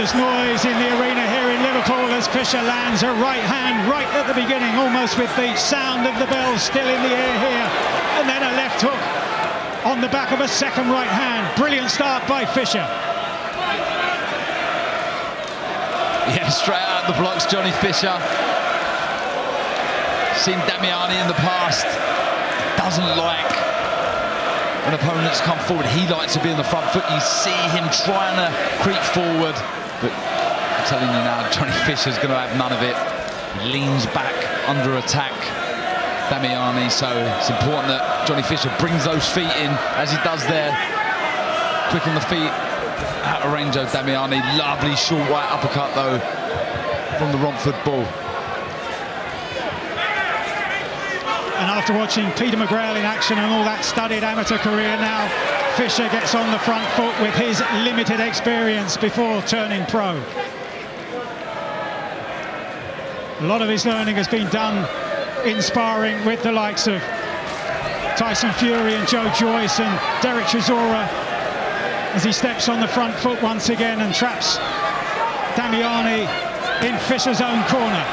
Tremendous noise in the arena here in Liverpool as Fisher lands a right hand right at the beginning, almost with the sound of the bell still in the air here. And then a left hook on the back of a second right hand. Brilliant start by Fisher. Yeah, straight out the blocks, Johnny Fisher. Seen Damiani in the past. Doesn't like when opponents come forward. He likes to be in the front foot. You see him trying to creep forward. But I'm telling you now, Johnny Fisher's going to have none of it. He leans back under attack. Damiani, so it's important that Johnny Fisher brings those feet in as he does there. Quick on the feet out of range of Damiani. Lovely short white uppercut though from the Romford Bull. And after watching Peter McGrail in action and all that studied amateur career now, Fisher gets on the front foot with his limited experience before turning pro. A lot of his learning has been done in sparring with the likes of Tyson Fury and Joe Joyce and Derek Chisora as he steps on the front foot once again and traps Damiani in Fisher's own corner.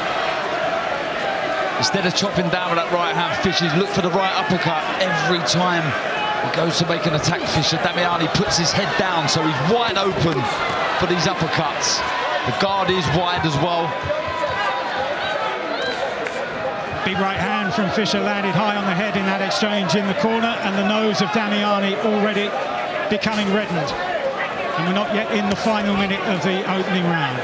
Instead of chopping down with that right hand, Fisher's look for the right uppercut every time he goes to make an attack. Fisher, Damiani puts his head down, so he's wide open for these uppercuts. The guard is wide as well. Big right hand from Fisher landed high on the head in that exchange in the corner, and the nose of Damiani already becoming reddened. And we're not yet in the final minute of the opening round.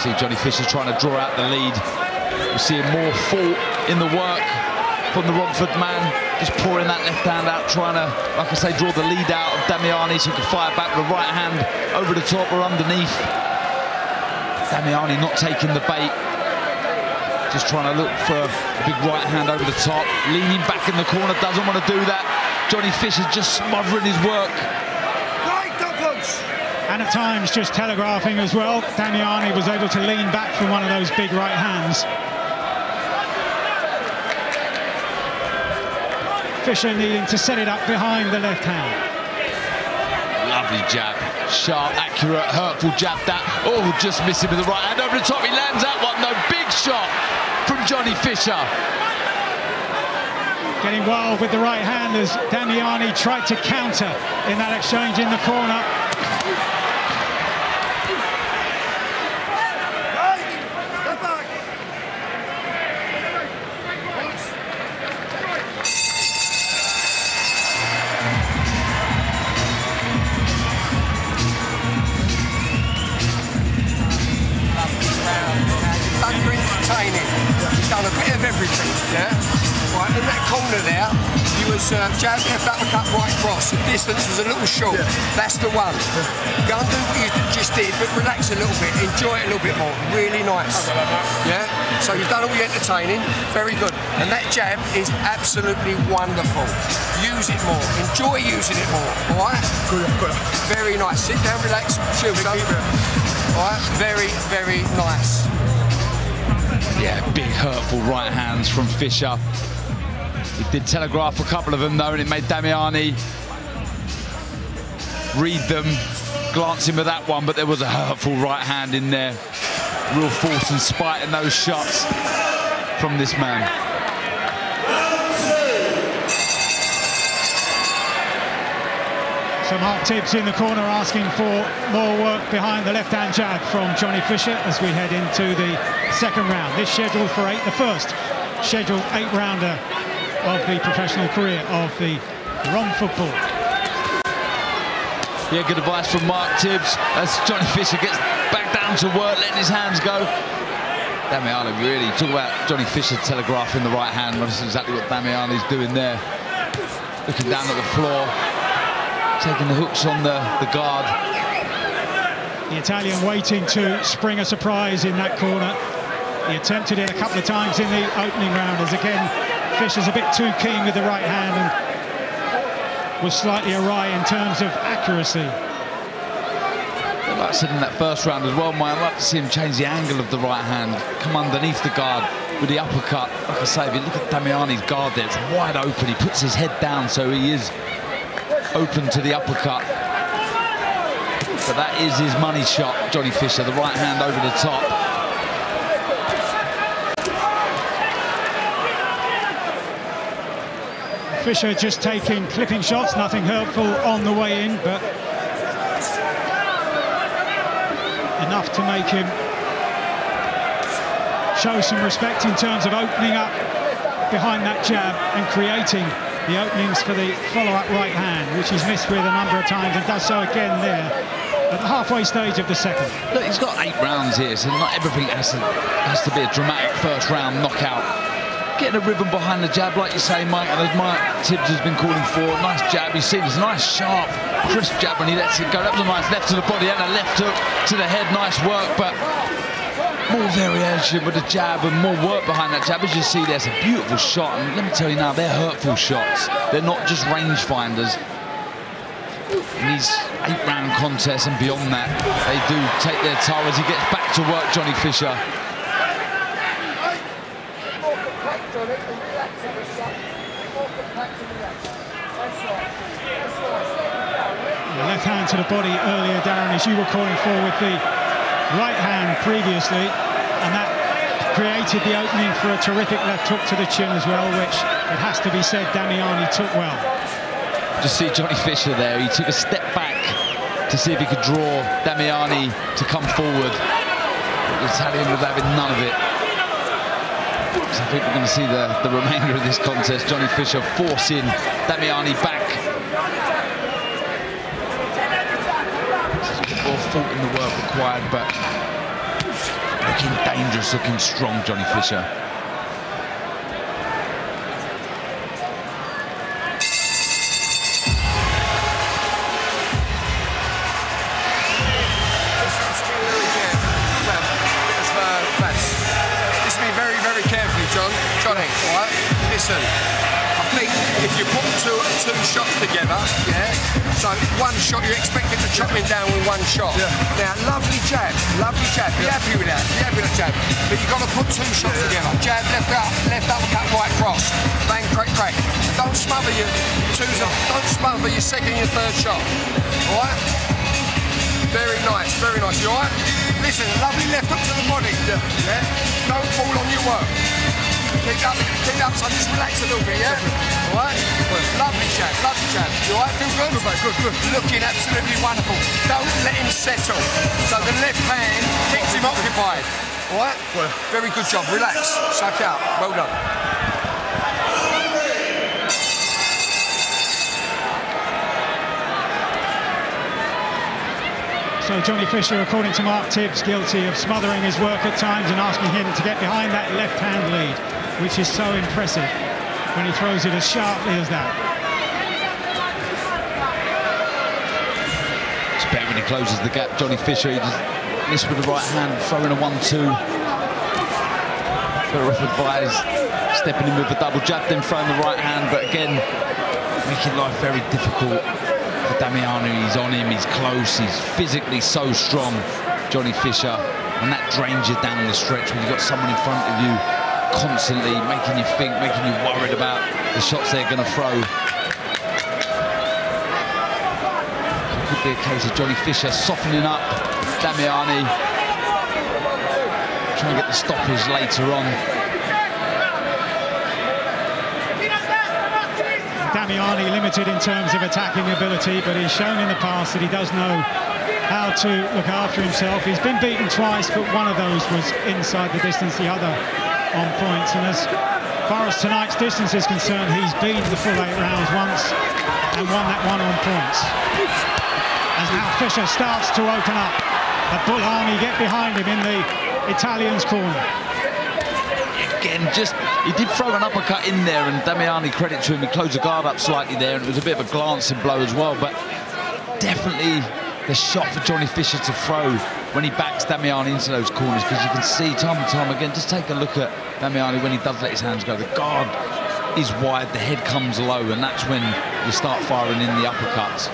See Johnny Fisher trying to draw out the lead. We're seeing more fault in the work from the Romford man. Just pouring that left hand out, trying to, like I say, draw the lead out of Damiani so he can fire back with the right hand over the top or underneath. Damiani not taking the bait. Just trying to look for a big right hand over the top. Leaning back in the corner, doesn't want to do that. Johnny Fisher just smothering his work. And at times just telegraphing as well. Damiani was able to lean back from one of those big right hands. Fisher needing to set it up behind the left hand. Lovely jab. Sharp, accurate, hurtful jab that. Oh, just missing with the right hand over the top. He lands that one though. Big shot from Johnny Fisher. Getting wild with the right hand as Damiani tried to counter in that exchange in the corner. Distance was a little short. Yeah. That's the one. Go and do what you just did, but relax a little bit. Enjoy it a little bit more. Really nice. Yeah? So you've done all your entertaining. Very good. And that jab is absolutely wonderful. Use it more. Enjoy using it more. All right? Good, good. Very nice. Sit down, relax, chill. So, all right? Very, very nice. Yeah, big hurtful right hands from Fisher. He did telegraph a couple of them though, and it made Damiani read them, glancing with that one, but there was a hurtful right hand in there. Real force and spite in those shots from this man. So Mark Tibbs in the corner asking for more work behind the left-hand jab from Johnny Fisher as we head into the second round. This scheduled for eight, the first scheduled eight-rounder of the professional career of the Romford Bull. Yeah, good advice from Mark Tibbs as Johnny Fisher gets back down to work, letting his hands go. Damiani really, talk about Johnny Fisher telegraphing the right hand. That's exactly what Damiani's doing there. Looking down at the floor, taking the hooks on the, the guard. The Italian waiting to spring a surprise in that corner. He attempted it a couple of times in the opening round as again Fisher's a bit too keen with the right hand and was slightly awry in terms of accuracy. Like I said in that first round as well, Mike, I'd like to see him change the angle of the right hand, come underneath the guard, with the uppercut. Like I say, if you look at Damiani's guard there, it's wide open. He puts his head down, so he is open to the uppercut. But that is his money shot, Johnny Fisher, the right hand over the top. Fisher just taking clipping shots, nothing hurtful on the way in, but enough to make him show some respect in terms of opening up behind that jab and creating the openings for the follow-up right hand, which he's missed with a number of times and does so again there at the halfway stage of the second. Look, he's got eight rounds here, so not everything has to, has to be a dramatic first round knockout. Getting a rhythm behind the jab, like you say, Mike, and as Mike Tibbs has been calling for, nice jab. You see this nice, sharp, crisp jab when he lets it go. That was a nice left to the body and a left hook to the head. Nice work, but more variation with the jab and more work behind that jab. As you see, there's a beautiful shot. And let me tell you now, they're hurtful shots. They're not just rangefinders. In these eight-round contests and beyond that, they do take their toll as he gets back to work, Johnny Fisher. The left hand to the body earlier, Darren, as you were calling for with the right hand previously, and that created the opening for a terrific left hook to the chin as well, which it has to be said Damiani took well. Just see Johnny Fisher there. He took a step back to see if he could draw Damiani to come forward. The Italian was having none of it. So I think we're going to see the, the remainder of this contest. Johnny Fisher forcing Damiani back. More fault in the work required, but looking dangerous, looking strong, Johnny Fisher. listen, I think if you put two, two shots together, yeah, so one shot, you're expecting to chop him down with one shot. Yeah. Now, lovely jab, lovely jab. Be yeah. happy with that, be happy with that jab. But you've got to put two shots yeah. together. Jab, left up, left uppercut, right cross. Bang, crack, crack. Don't smother your two, don't smother your second your third shot. All right? Very nice, very nice. You all right? Listen, lovely left up to the body. Yeah. yeah? Don't fall on your work. Keep up, keep up, so just relax a little bit, yeah? All right? Lovely jab, lovely jab. You all right? Feel good? Good, mate, good, good. Looking absolutely wonderful. Don't let him settle. So the left hand keeps him occupied. All right? Well, Very good job. Relax. Suck out. Well done. So Johnny Fisher, according to Mark Tibbs, guilty of smothering his work at times and asking him to get behind that left-hand lead which is so impressive when he throws it as sharply as that. It's better when he closes the gap. Johnny Fisher, he missed with the right hand, throwing a one-two. Better off advised, stepping in with a double jab, then throwing the right hand, but again, making life very difficult for Damiani. He's on him, he's close, he's physically so strong, Johnny Fisher, and that drains you down the stretch when you've got someone in front of you constantly making you think, making you worried about the shots they're going to throw. It could be a case of Johnny Fisher softening up Damiani, trying to get the stoppage later on. Damiani limited in terms of attacking ability, but he's shown in the past that he does know how to look after himself. He's been beaten twice, but one of those was inside the distance, the other on points. And as far as tonight's distance is concerned, he's been the full eight rounds once and won that one on points. As now Fisher starts to open up. The Bull Army get behind him in the Italian's corner. Again, just he did throw an uppercut in there, and Damiani credit to him. He closed the guard up slightly there, and it was a bit of a glancing blow as well. But definitely the shot for Johnny Fisher to throw when he backs Damiani into those corners because you can see time and time again, just take a look at Damiani when he does let his hands go. The guard is wide, the head comes low, and that's when you start firing in the uppercuts.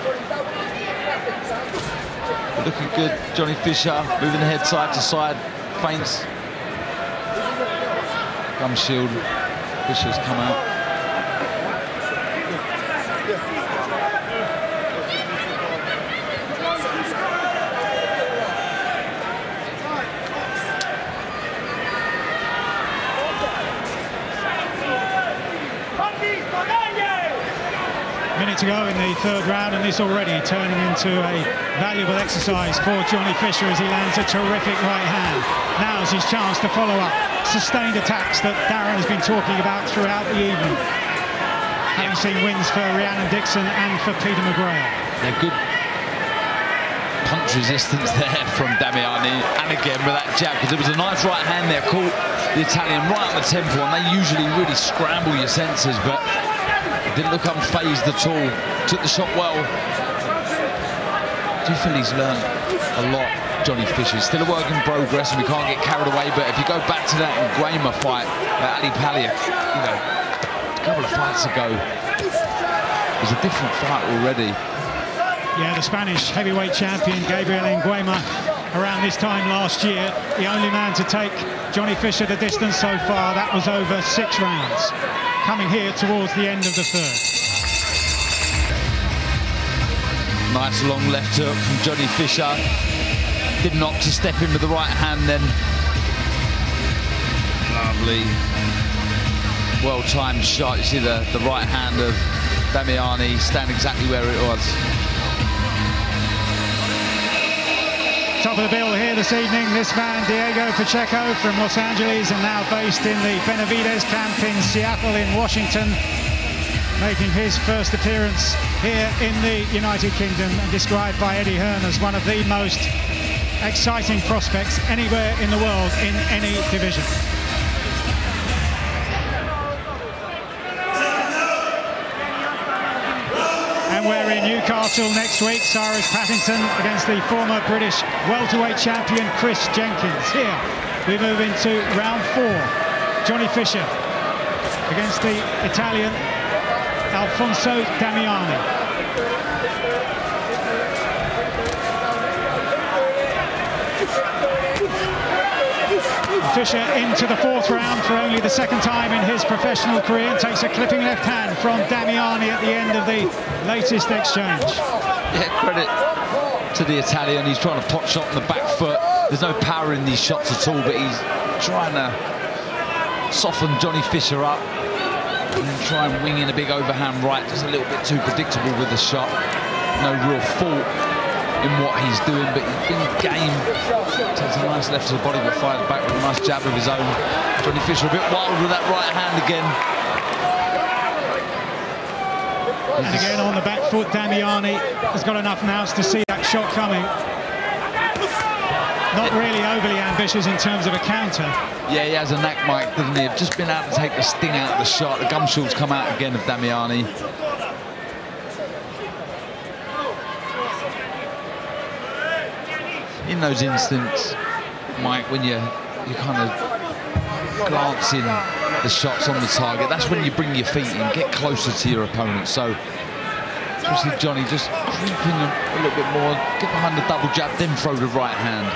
Looking good, Johnny Fisher moving the head side to side, feints. gum shield. Fisher's come out. To go in the third round, and this already turning into a valuable exercise for Johnny Fisher as he lands a terrific right hand. Now's his chance to follow up sustained attacks that Darren has been talking about throughout the evening. Having seen wins for Rhiannon Dixon and for Peter McGrail. Yeah, good punch resistance there from Damiani, and again with that jab, because it was a nice right hand there, caught the Italian right on the temple, and they usually really scramble your senses, but didn't look unfazed at all. Took the shot well. Do you feel he's learned a lot, Johnny Fisher? Still a work in progress and we can't get carried away, but if you go back to that Nguema fight, uh, Ali Palliak, you know, a couple of fights ago, it was a different fight already. Yeah, the Spanish heavyweight champion, Gabriel Nguema, around this time last year, the only man to take Johnny Fisher the distance so far. That was over six rounds coming here towards the end of the third. Nice long left hook from Johnny Fisher. Didn't opt to step in with the right hand then. Lovely. Well-timed shot. You see the, the right hand of Damiani stand exactly where it was. Top of the bill here this evening, this man, Diego Pacheco from Los Angeles and now based in the Benavidez camp in Seattle in Washington, making his first appearance here in the United Kingdom and described by Eddie Hearn as one of the most exciting prospects anywhere in the world in any division. Newcastle next week. Cyrus Pattinson against the former British welterweight champion Chris Jenkins. Here we move into round four. Johnny Fisher against the Italian Alfonso Damiani. Fisher into the fourth round for only the second time in his professional career and takes a clipping left hand from Damiani at the end of the latest exchange. Yeah, credit to the Italian. He's trying to pot shot the back foot. There's no power in these shots at all, but he's trying to soften Johnny Fisher up and then try and wing in a big overhand right. Just a little bit too predictable with the shot. No real fault in what he's doing, but he's been game. Takes a nice left to the body, but fires back with a nice jab of his own. Johnny Fisher a bit wild with that right hand again. And again on the back foot, Damiani has got enough nous to see that shot coming. Not really overly ambitious in terms of a counter. Yeah, he has a knack, Mike, doesn't he? Just been able to take the sting out of the shot. The gum come out again of Damiani. In those instants, Mike, when you you kind of glancing the shots on the target, that's when you bring your feet in, get closer to your opponent. So, especially Johnny, just creeping a little bit more, get behind the double jab, then throw the right hand.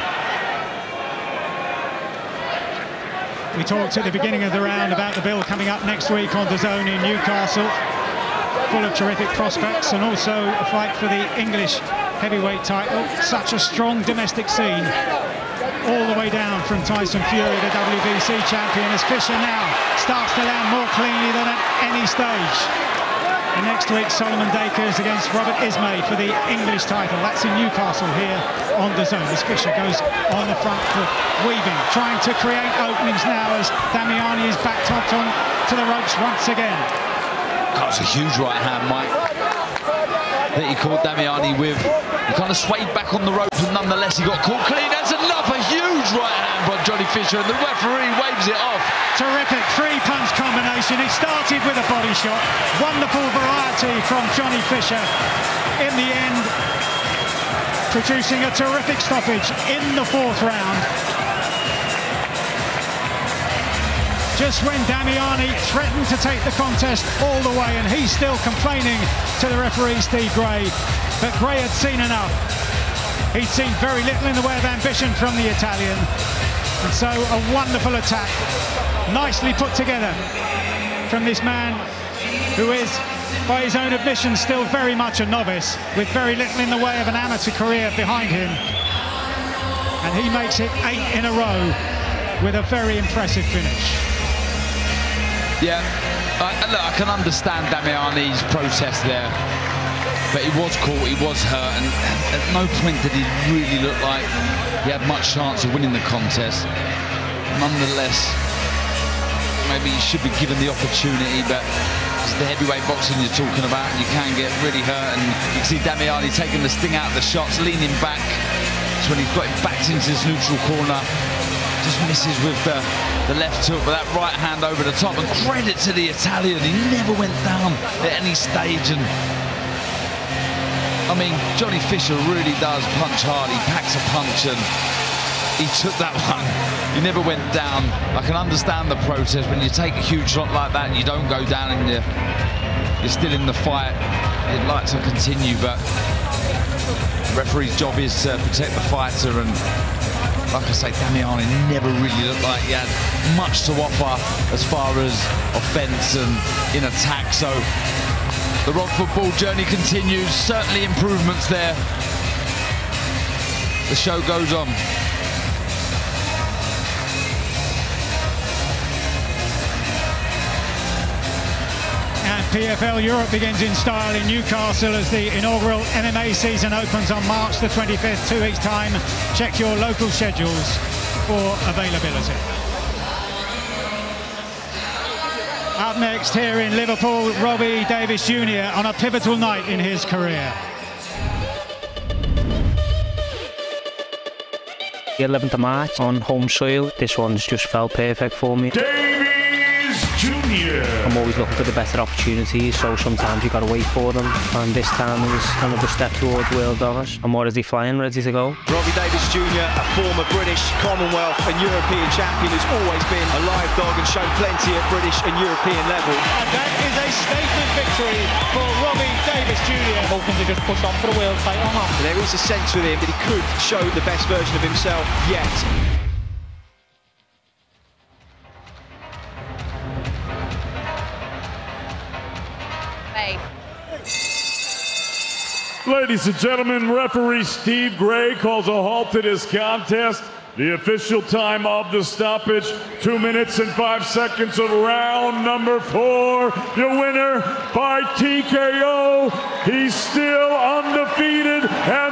We talked at the beginning of the round about the bill coming up next week on DAZN in Newcastle, full of terrific prospects, and also a fight for the English heavyweight title. Such a strong domestic scene all the way down from Tyson Fury, the WBC champion, as Fisher now starts to land more cleanly than at any stage. And next week, Solomon Dacres against Robert Ismay for the English title. That's in Newcastle here on DAZN as Fisher goes on the front foot, weaving, trying to create openings now as Damiani is backed up on to the ropes once again. That's a huge right hand, Mike, that he caught Damiani with. He kind of swayed back on the ropes, and nonetheless he got caught clean. That's another huge right hand by Johnny Fisher, and the referee waves it off. Terrific three-punch combination. It started with a body shot. Wonderful variety from Johnny Fisher. In the end, producing a terrific stoppage in the fourth round. Just when Damiani threatened to take the contest all the way and he's still complaining to the referee Steve Gray but Gray had seen enough. He'd seen very little in the way of ambition from the Italian. And so a wonderful attack, nicely put together from this man who is, by his own admission, still very much a novice, with very little in the way of an amateur career behind him. And he makes it eight in a row with a very impressive finish. Yeah, I, look, I can understand Damiani's protest there, but he was caught, he was hurt, and at no point did he really look like he had much chance of winning the contest. Nonetheless, maybe he should be given the opportunity, but it's the heavyweight boxing you're talking about, and you can get really hurt, and you can see Damiani taking the sting out of the shots, leaning back. It's when he's got him backed into his neutral corner, just misses with the, the left hook, but that right hand over the top. And credit to the Italian, he never went down at any stage. And I mean, Johnny Fisher really does punch hard. He packs a punch and he took that one. He never went down. I can understand the protest when you take a huge shot like that and you don't go down and you're, you're still in the fight. You'd like to continue, but the referee's job is to protect the fighter and like I say, Damiani never really looked like he had much to offer as far as offence and in attack. So the Romford Bull journey continues. Certainly improvements there. The show goes on. PFL Europe begins in style in Newcastle as the inaugural MMA season opens on March the 25th, two weeks' time. Check your local schedules for availability. Up next here in Liverpool, Robbie Davies Jr. on a pivotal night in his career. The 11th of March on home soil. This one's just felt perfect for me. Davies Jr. I'm always looking for the better opportunities, so sometimes you've got to wait for them. And this time it was kind of a step towards world honours. I'm already flying, ready to go. Robbie Davies Jr., a former British, Commonwealth and European champion, has always been a live dog and shown plenty at British and European level. And that is a statement victory for Robbie Davies Jr. Hoping to just push on for the world title now. There is a sense with him that he could show the best version of himself yet. Ladies and gentlemen, referee Steve Gray calls a halt to this contest. The official time of the stoppage, two minutes and five seconds of round number four. The winner by TKO. He's still undefeated, and